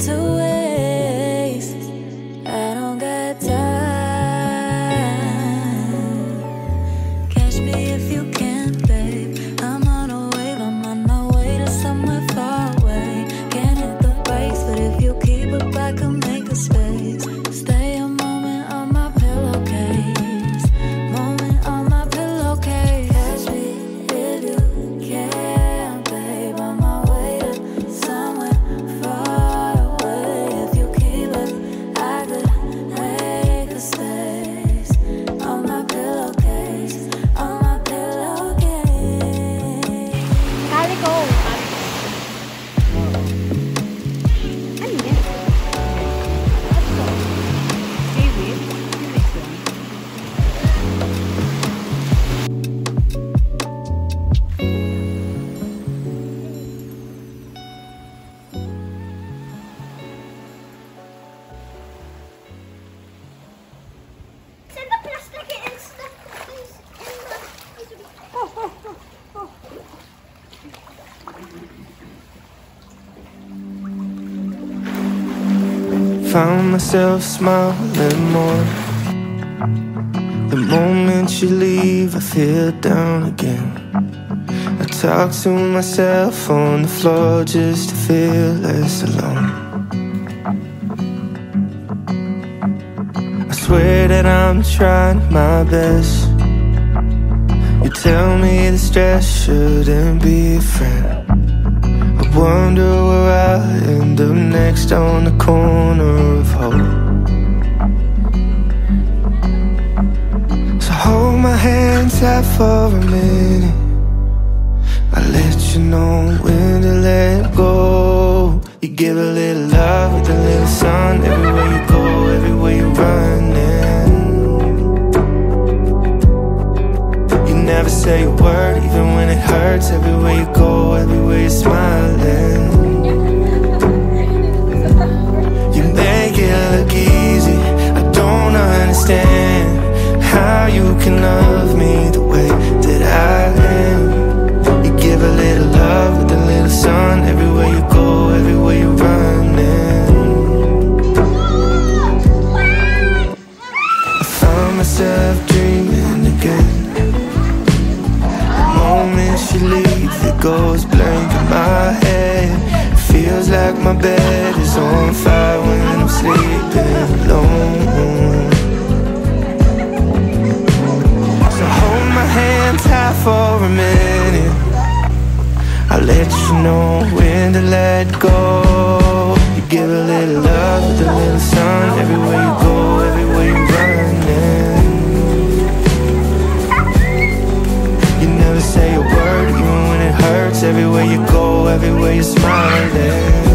second Found myself smiling more. The moment you leave, I feel down again. I talk to myself on the floor just to feel less alone. I swear that I'm trying my best. You tell me the stress shouldn't be a friend. I wonder where I'll end up next on the corner give a little love with a little sun everywhere you go, everywhere you're running. You never say a word, even when it hurts. Everywhere you go, everywhere you're smiling. You make it look easy. I don't understand how you can love myself dreaming again. The moment she leaves, it goes blank in my head. Feels like my bed is on fire when I'm sleeping alone. So hold my hand tight for a minute. I'll let you know when to let go. You give a little love with a little sun everywhere you go, everywhere you're running. Everywhere you're smiling.